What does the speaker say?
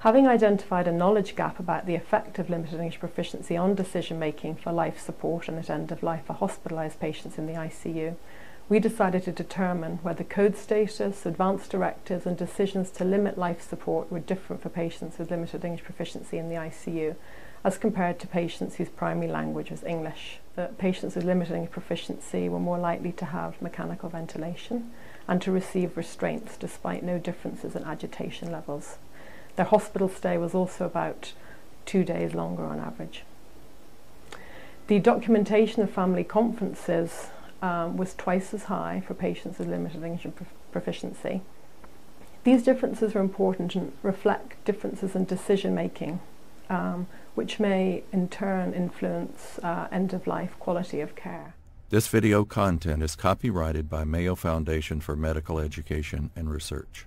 Having identified a knowledge gap about the effect of limited English proficiency on decision making for life support and at end of life for hospitalised patients in the ICU, we decided to determine whether code status, advanced directives, and decisions to limit life support were different for patients with limited English proficiency in the ICU as compared to patients whose primary language was English. That patients with limited English proficiency were more likely to have mechanical ventilation and to receive restraints despite no differences in agitation levels. Their hospital stay was also about two days longer on average. The documentation of family conferences um, was twice as high for patients with limited English proficiency. These differences are important and reflect differences in decision making, um, which may in turn influence uh, end of life quality of care. This video content is copyrighted by Mayo Foundation for Medical Education and Research.